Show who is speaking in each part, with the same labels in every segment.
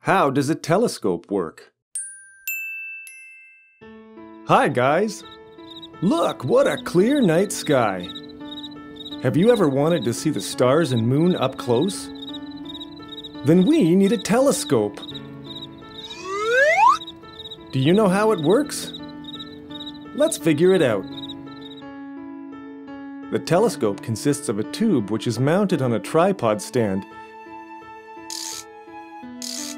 Speaker 1: How does a telescope work? Hi, guys! Look, what a clear night sky! Have you ever wanted to see the stars and moon up close? Then we need a telescope. Do you know how it works? Let's figure it out. The telescope consists of a tube which is mounted on a tripod stand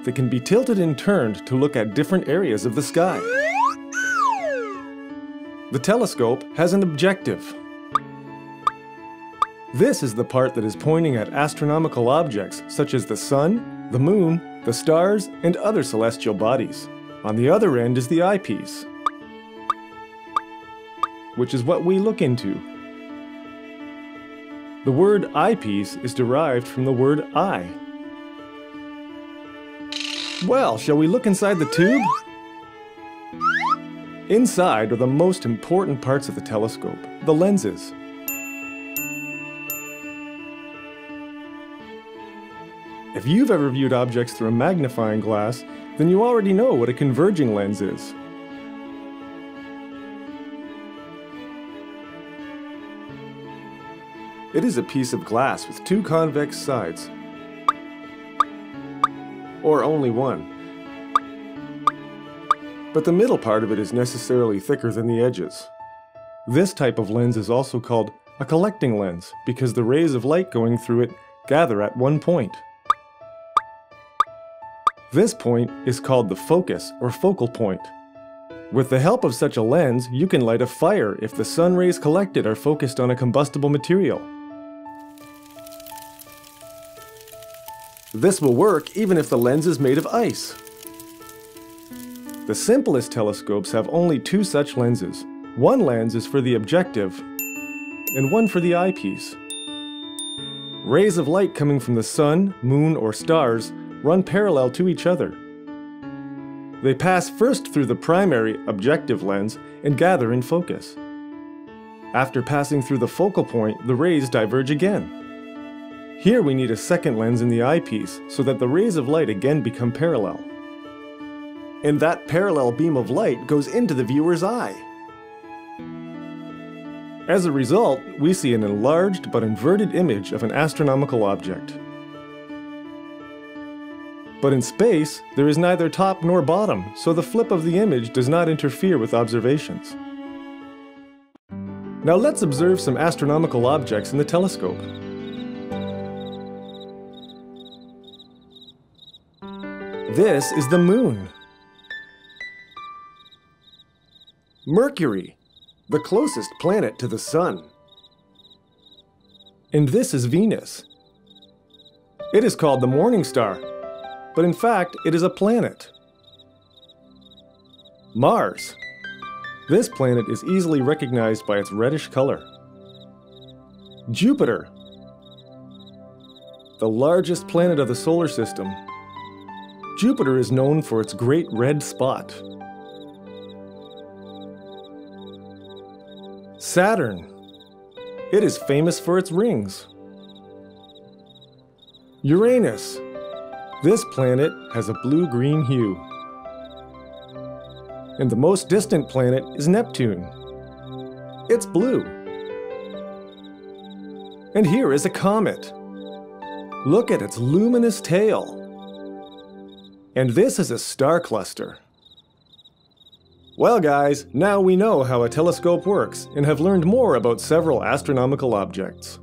Speaker 1: that can be tilted and turned to look at different areas of the sky. The telescope has an objective. This is the part that is pointing at astronomical objects such as the sun, the moon, the stars, and other celestial bodies. On the other end is the eyepiece, which is what we look into. The word eyepiece is derived from the word eye. Well, shall we look inside the tube? Inside are the most important parts of the telescope, the lenses. If you've ever viewed objects through a magnifying glass, then you already know what a converging lens is. It is a piece of glass with two convex sides, or only one but the middle part of it is necessarily thicker than the edges. This type of lens is also called a collecting lens because the rays of light going through it gather at one point. This point is called the focus or focal point. With the help of such a lens, you can light a fire if the sun rays collected are focused on a combustible material. This will work even if the lens is made of ice. The simplest telescopes have only two such lenses. One lens is for the objective, and one for the eyepiece. Rays of light coming from the sun, moon, or stars run parallel to each other. They pass first through the primary, objective lens and gather in focus. After passing through the focal point, the rays diverge again. Here we need a second lens in the eyepiece so that the rays of light again become parallel and that parallel beam of light goes into the viewer's eye. As a result, we see an enlarged but inverted image of an astronomical object. But in space, there is neither top nor bottom, so the flip of the image does not interfere with observations. Now let's observe some astronomical objects in the telescope. This is the moon. Mercury, the closest planet to the Sun. And this is Venus. It is called the morning star, but in fact, it is a planet. Mars. This planet is easily recognized by its reddish color. Jupiter, the largest planet of the solar system. Jupiter is known for its great red spot. Saturn. It is famous for its rings. Uranus. This planet has a blue-green hue. And the most distant planet is Neptune. It's blue. And here is a comet. Look at its luminous tail. And this is a star cluster. Well, guys, now we know how a telescope works and have learned more about several astronomical objects.